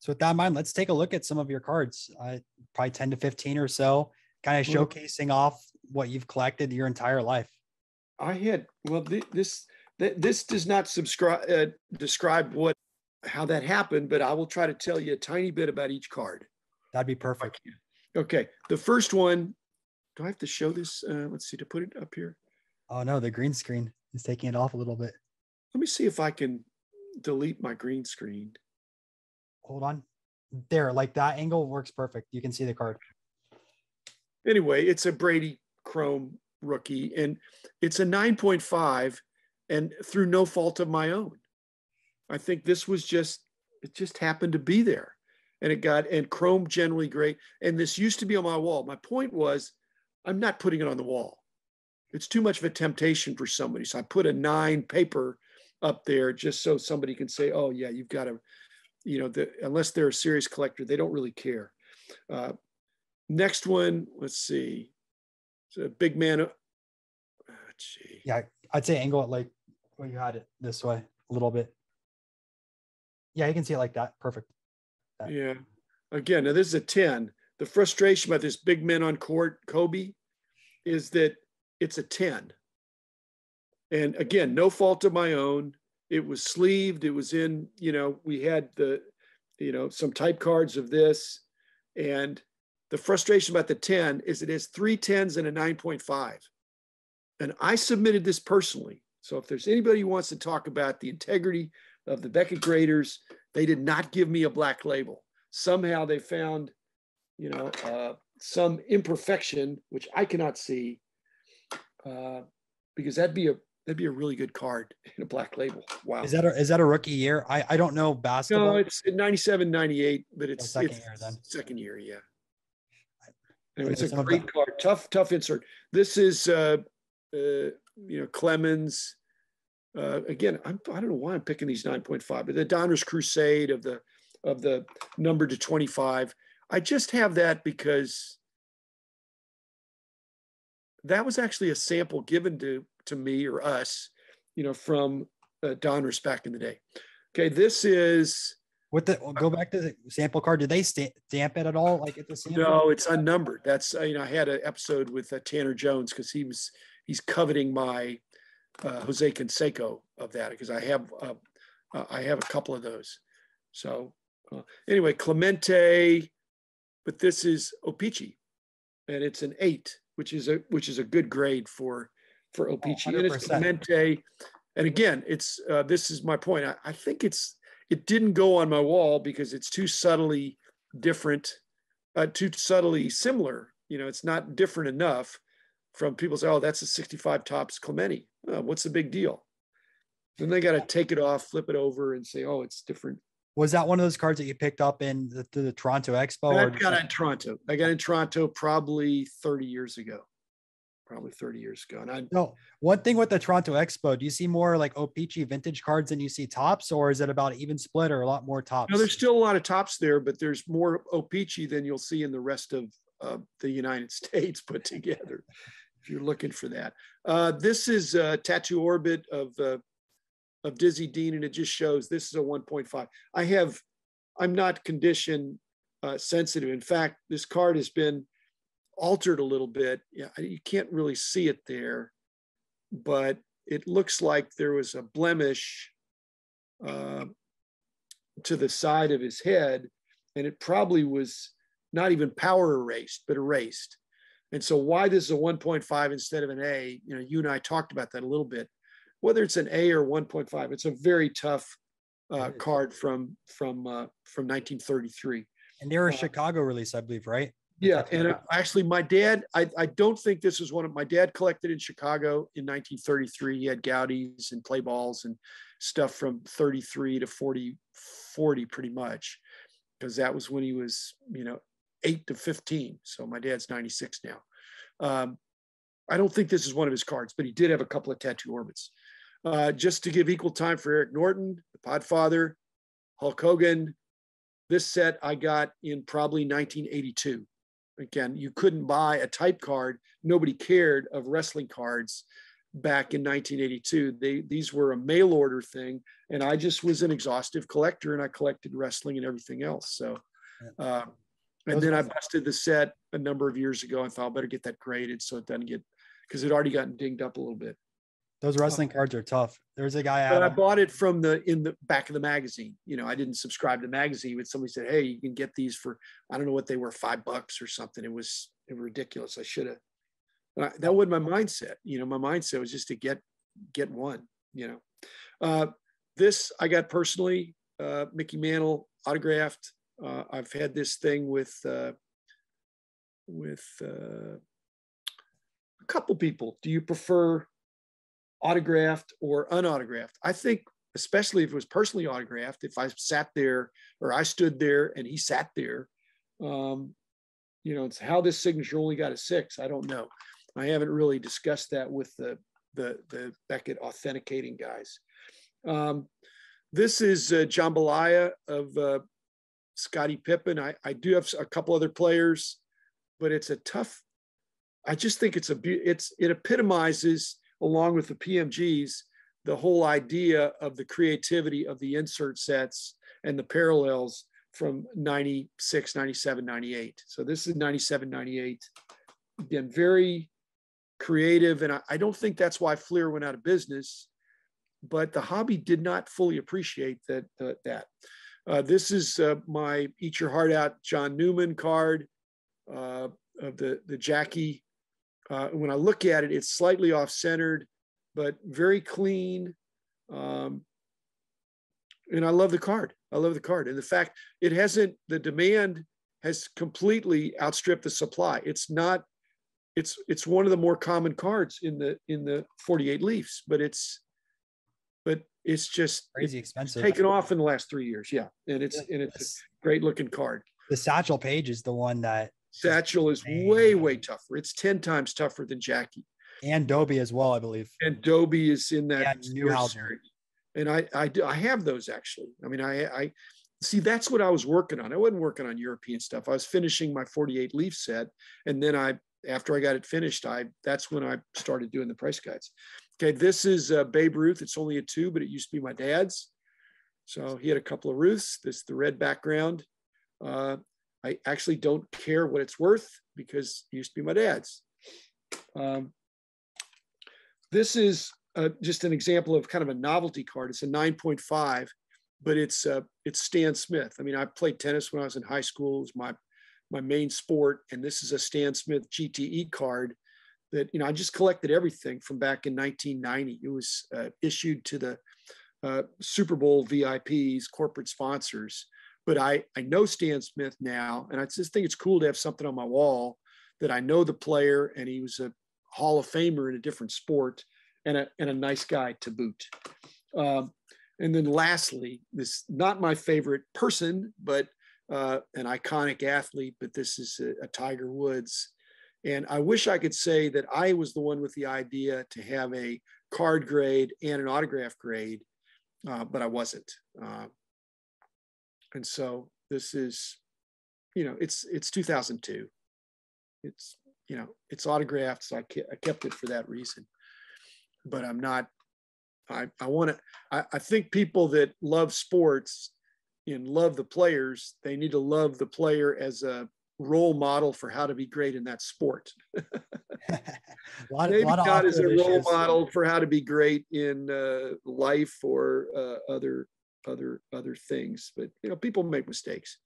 So with that in mind, let's take a look at some of your cards. Uh, probably 10 to 15 or so, kind of showcasing off what you've collected your entire life. I had well thi- this th- this does not subscribe uh, describe what how that happened, but I will try to tell you a tiny bit about each card. That'd be perfect. Okay, the first one. Do I have to show this? Uh, let's see to put it up here. Oh no, the green screen is taking it off a little bit. Let me see if I can delete my green screen. Hold on. There, like that angle works perfect. You can see the card. Anyway, it's a Brady Chrome rookie, and it's a 9.5, and through no fault of my own. I think this was just it just happened to be there. And it got and Chrome generally great. And this used to be on my wall. My point was I'm not putting it on the wall. It's too much of a temptation for somebody. So I put a nine paper up there just so somebody can say, oh yeah, you've got to, you know, the, unless they're a serious collector, they don't really care. Uh, next one, let's see. It's a big man. oh, gee. Yeah, I'd say angle it like well, you had it this way a little bit. Yeah, you can see it like that. Perfect. Yeah. Again, now this is a 10. The frustration about this big men on court, Kobe, is that it's a 10. And again, no fault of my own. It was sleeved. It was in, you know, we had the, you know, some type cards of this. And the frustration about the 10 is it has three 10s and a 9.5. And I submitted this personally. So if there's anybody who wants to talk about the integrity of the Beckett graders, they did not give me a black label. Somehow they found, you know, uh, some imperfection which I cannot see, uh, because that'd be a that'd be a really good card in a black label. Wow. Is that a, is that a rookie year? I, I don't know basketball. no, it's 97, 98, but it's, Oh, second it's year then. second year, yeah. Anyway, it's a great card. Tough, tough insert. This is, uh, uh, you know, Clemens. Uh, again, I'm, I don't know why I'm picking these 9.5, but the Donruss Crusade of the of the number to 25. I just have that because that was actually a sample given to to me or us, you know, from uh, Donruss back in the day. Okay, this is With the go back to the sample card. Did they sta- stamp it at all? Like at the sample? No, it's unnumbered. That's uh, you know I had an episode with uh, Tanner Jones because he was he's coveting my uh, Jose Canseco of that because I have uh, uh, I have a couple of those. So uh, anyway, Clemente, but this is O-Pee-Chee, and it's an eight, which is a which is a good grade for for O-Pee-Chee, and it's Clemente. And again, it's uh, this is my point. I, I think it's it didn't go on my wall because it's too subtly different uh, too subtly similar. You know, it's not different enough from people say, oh, that's a 65 Topps Clemente. Uh, what's the big deal? Then they got to take it off, flip it over, and say, oh, it's different. Was that one of those cards that you picked up in the, the, the Toronto Expo? I got it in Toronto. I got it in Toronto probably 30 years ago. Probably 30 years ago. And I, no, one thing with the Toronto Expo, do you see more like O-Pee-Chee vintage cards than you see Topps, or is it about even split or a lot more Topps? no, there's still a lot of Topps there, but there's more O-Pee-Chee than you'll see in the rest of uh, the United States put together. if you're looking for that, uh, this is a tattoo orbit of uh, of Dizzy Dean, and it just shows this is a 1.5. I have, I'm not condition uh, sensitive. In fact, this card has been altered a little bit. Yeah, you can't really see it there, but it looks like there was a blemish uh, to the side of his head, and it probably was not even power erased, but erased. And so, why this is a 1.5 instead of an A? You know, you and I talked about that a little bit. Whether it's an A or 1.5, it's a very tough uh, card from from uh, from 1933. and they're a uh, Chicago release, I believe, right? Yeah, and shop. actually, my dad, I, I don't think this is one of my dad collected in Chicago in 1933. He had Goudeys and play balls and stuff from 33 to 40, 40 pretty much, because that was when he was, you know, eight to 15. So my dad's 96 now. Um, I don't think this is one of his cards, but he did have a couple of tattoo orbits. Uh, just to give equal time for Eric Norton, the Podfather, Hulk Hogan. This set I got in probably 1982 again, you couldn't buy a type card. Nobody cared of wrestling cards back in 1982. They these were a mail order thing, and I just was an exhaustive collector, and I collected wrestling and everything else. So, uh, and then I busted the set a number of years ago and thought I better get that graded so it doesn't get because it already gotten dinged up a little bit. Those wrestling cards are tough. There's a guy. But I bought it from the in the back of the magazine. You know, I didn't subscribe to the magazine, but somebody said, "Hey, you can get these for I don't know what they were, five bucks or something." It was it was ridiculous. I should have. That was my mindset. You know, my mindset was just to get get one. You know, uh, this I got personally. Uh, Mickey Mantle autographed. Uh, I've had this thing with uh, with uh, a couple people. Do you prefer autographed or unautographed. I think, especially if it was personally autographed, if I sat there or I stood there and he sat there, um, you know, it's how this signature only got a six. I don't know. I haven't really discussed that with the the, the Beckett authenticating guys. Um, this is uh, jambalaya of uh, Scottie Pippen. I, I do have a couple other players, but it's a tough. I just think it's a it's it epitomizes along with the PMGs, the whole idea of the creativity of the insert sets and the parallels from 96, 97, 98. So this is 97, 98. Again, very creative. And I, I don't think that's why Fleer went out of business, but the hobby did not fully appreciate that. Uh, that. Uh, this is uh, my Eat Your Heart Out John Newman card uh, of the, the Jackie uh, when I look at it, it's slightly off centered, but very clean. Um, and I love the card. I love the card. And the fact it hasn't, the demand has completely outstripped the supply. It's not, it's, it's one of the more common cards in the, in the 48 Leafs, but it's, but it's just crazy expensive. taken off in the last three years. Yeah. And it's, and it's a great looking card. The Satchel Paige is the one that Satchel is way, way tougher. It's 10 times tougher than Jackie. And Doby as well, I believe. And Doby is in that new series. And I, I, do, I have those actually. I mean, I, I see that's what I was working on. I wasn't working on European stuff. I was finishing my 48 leaf set. And then I, after I got it finished, I, that's when I started doing the price guides. Okay. This is uh, Babe Ruth. It's only a two, but it used to be my dad's. So he had a couple of Ruths. This the red background. Uh, I actually don't care what it's worth because it used to be my dad's. Um, this is uh, just an example of kind of a novelty card. It's a 9.5, but it's uh, it's Stan Smith. I mean, I played tennis when I was in high school. It was my my main sport, and this is a Stan Smith GTE card that you know I just collected everything from back in 1990. It was uh, issued to the uh, Super Bowl VIPs, corporate sponsors, but I, I know Stan Smith now, and I just think it's cool to have something on my wall that I know the player, and he was a Hall of Famer in a different sport, and a, and a nice guy to boot. Um, and then lastly, this not my favorite person, but uh, an iconic athlete, but this is a, a Tiger Woods. And I wish I could say that I was the one with the idea to have a card grade and an autograph grade, uh, but I wasn't. Uh, and so this is you know it's it's 2002 it's you know it's autographed so i, I kept it for that reason. But i'm not i i want to I, I think people that love sports and love the players they need to love the player as a role model for how to be great in that sport. Lot, maybe not as a role model for how to be great in uh, life or uh, other other other things but you know people make mistakes